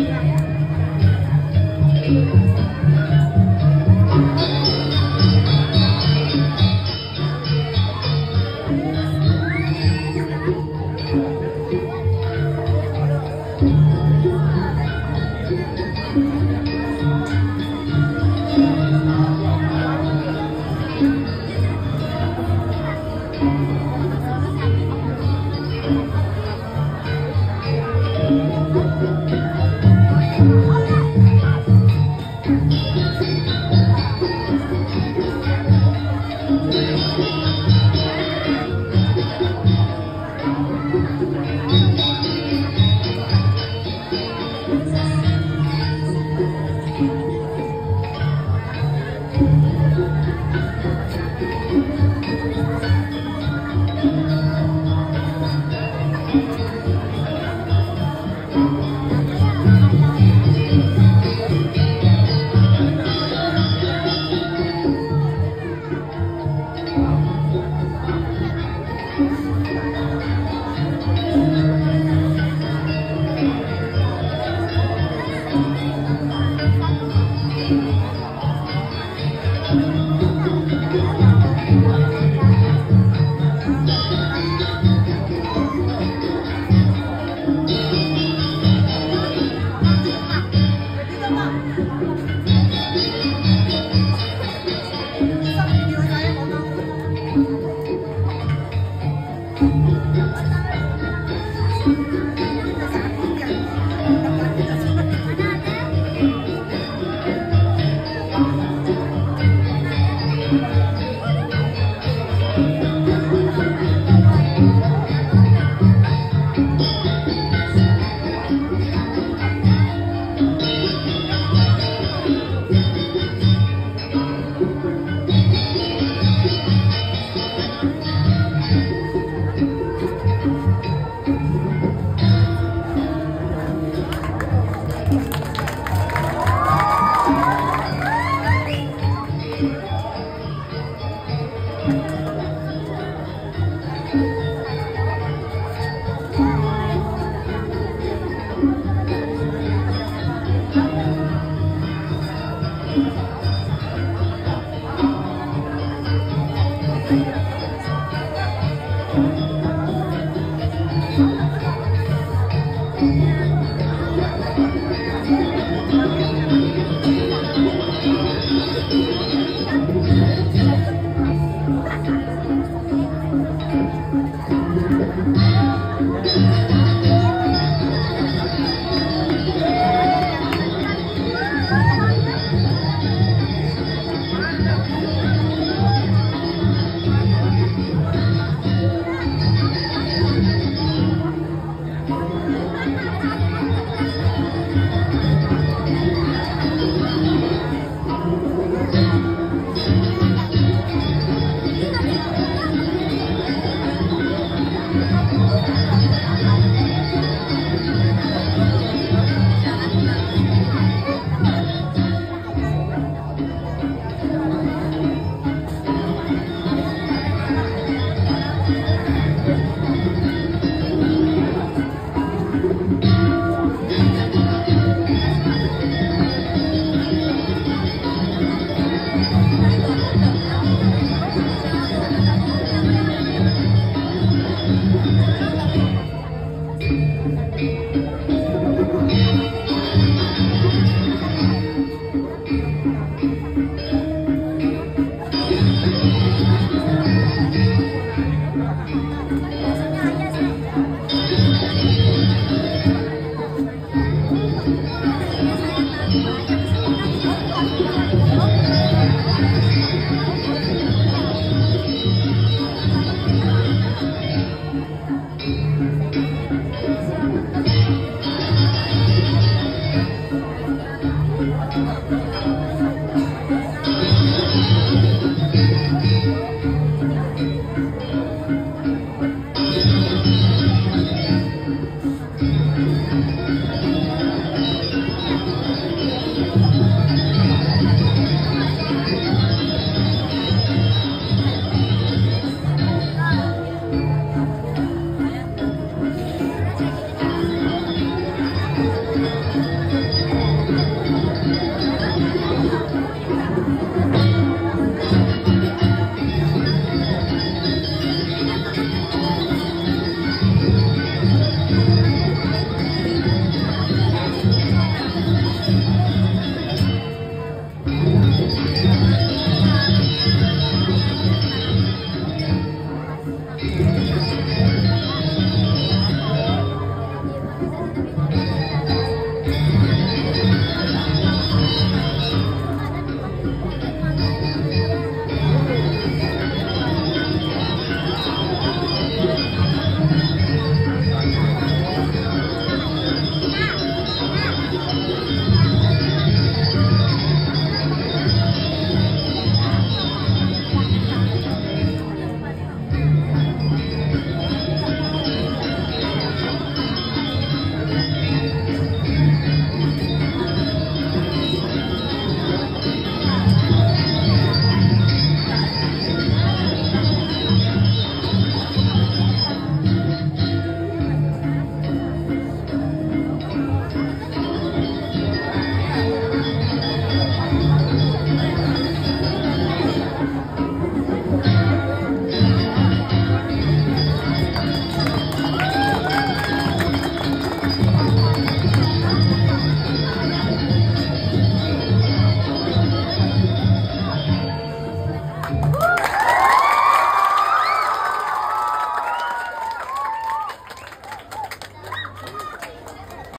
Yeah.